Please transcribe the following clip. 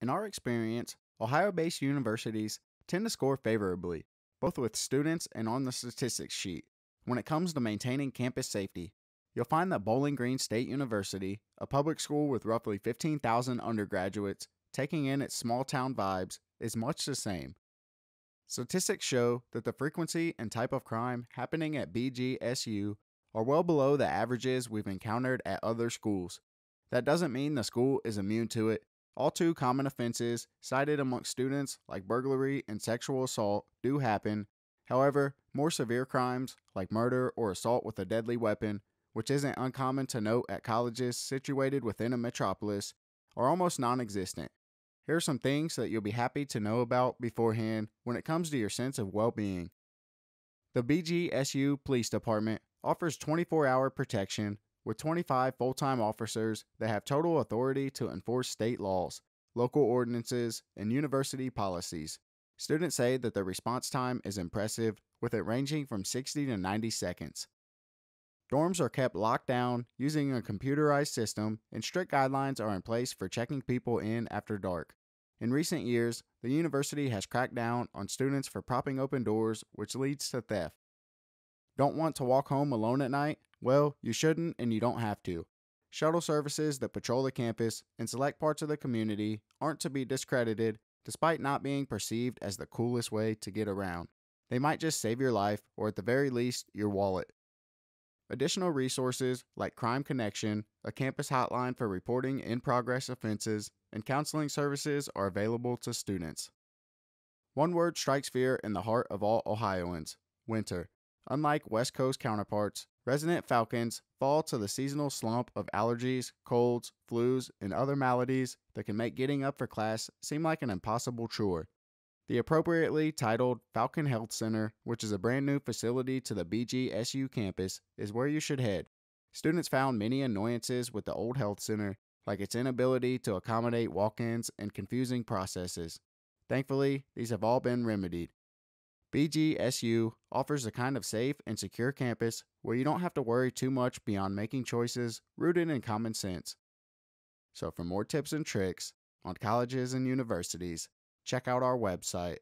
In our experience, Ohio based universities tend to score favorably, both with students and on the statistics sheet, when it comes to maintaining campus safety. You'll find that Bowling Green State University, a public school with roughly 15,000 undergraduates, taking in its small town vibes, is much the same. Statistics show that the frequency and type of crime happening at BGSU are well below the averages we've encountered at other schools. That doesn't mean the school is immune to it. All too common offenses cited amongst students, like burglary and sexual assault, do happen. However, more severe crimes, like murder or assault with a deadly weapon, which isn't uncommon to note at colleges situated within a metropolis, are almost non existent. Here are some things that you'll be happy to know about beforehand when it comes to your sense of well being. The BGSU Police Department offers 24 hour protection with 25 full time officers that have total authority to enforce state laws, local ordinances, and university policies. Students say that the response time is impressive, with it ranging from 60 to 90 seconds. Dorms are kept locked down using a computerized system, and strict guidelines are in place for checking people in after dark. In recent years, the university has cracked down on students for propping open doors, which leads to theft. Don't want to walk home alone at night? Well, you shouldn't and you don't have to. Shuttle services that patrol the campus and select parts of the community aren't to be discredited despite not being perceived as the coolest way to get around. They might just save your life or at the very least your wallet. Additional resources like Crime Connection, a campus hotline for reporting in progress offenses, and counseling services are available to students. One word strikes fear in the heart of all Ohioans winter. Unlike West Coast counterparts, resident Falcons fall to the seasonal slump of allergies, colds, flus, and other maladies that can make getting up for class seem like an impossible chore. The appropriately titled Falcon Health Center, which is a brand new facility to the BGSU campus, is where you should head. Students found many annoyances with the old health center, like its inability to accommodate walk ins and confusing processes. Thankfully, these have all been remedied. BGSU offers a kind of safe and secure campus where you don't have to worry too much beyond making choices rooted in common sense. So, for more tips and tricks on colleges and universities, check out our website